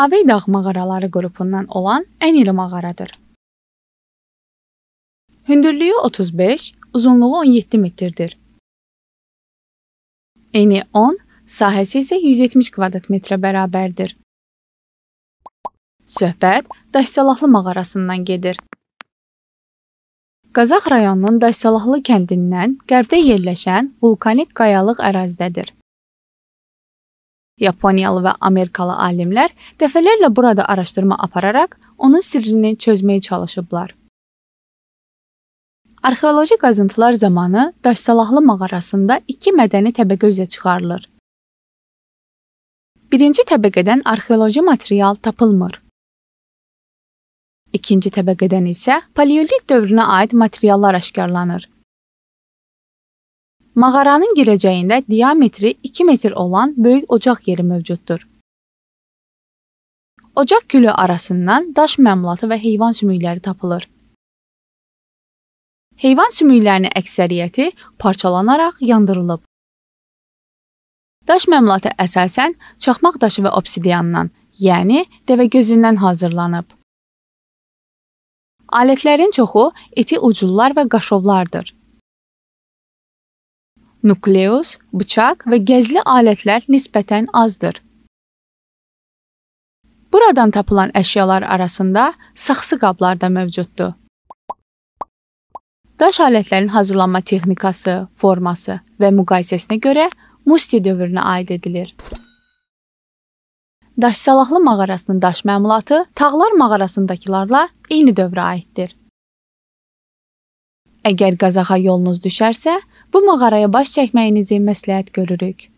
Aveydağ mağaraları qrupundan olan ən iri mağaradır. Hündürlüyü 35, uzunluğu 17 metrdir. Eni 10, sahəsi isə 170 kvadrat metrə bərabərdir. Söhbət Daşsalahlı mağarasından gedir. Qazax rayonunun Daşsalahlı kəndindən qərbdə yerləşən vulkanik qayalıq ərazidədir. Yaponiyalı və Amerikalı alimlər dəfələrlə burada araşdırma apararaq onun sirrini çözməyə çalışıblar. Arxeoloji qazıntılar zamanı Daşsalahlı mağarasında iki mədəni təbəqə üzə çıxarılır. Birinci təbəqədən arxeoloji material tapılmır. İkinci təbəqədən isə paleolit dövrünə aid materiallar aşkarlanır. Mağaranın girəcəyində diametri 2 metr olan böyük ocaq yeri mövcuddur. Ocaq külü arasından daş məmulatı və heyvan sümükləri tapılır. Heyvan sümüklərinin əksəriyyəti parçalanaraq yandırılıb. Daş məmulatı əsasən çaxmaq daşı və obsidiandan, yəni dəvəgözündən hazırlanıb. Alətlərin çoxu iti ucullar və qaşovlardır. Nukleus, bıçaq və gəzli alətlər nisbətən azdır. Buradan tapılan əşyalar arasında saxsı qablar da mövcuddur. Daş alətlərin hazırlanma texnikası, forması və müqayisəsinə görə Musti dövrünə aid edilir. Daşsalahlı mağarasının daş məmulatı Tağlar mağarasındakılarla eyni dövrə aiddir. Əgər Qazaxa yolunuz düşərsə, bu mağaraya baş çəkməyinizi məsləhət görürük.